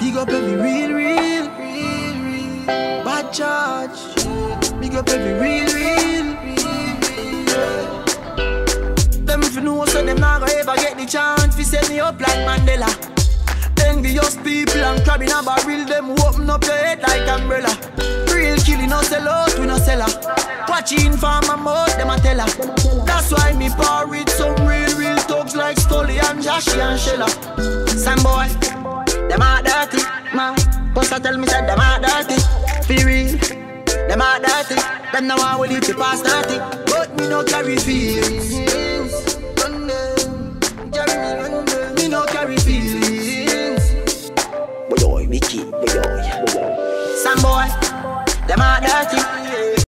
Big up every real, real, real, real bad charge. Big up every real, real, real, real. Them if you know so them not gonna ever get the chance to set me up like Mandela. Envious people and crab in a barrel, them open up your head like umbrella. Real killing, no sell out, we no sell her. Watching for my mouth, them a tell her. That's why me par with some real, real thugs like Stolly and Joshy and Shella. Some boy, man. Post tell me said them are dirty. Feel real, them are dirty. Them now I will leave the past dirty, but me no carry feelings. Run them, carry me, run them. Me no carry feelings. Boy, boy, Mickey, boy, boy. Some boy, them are dirty.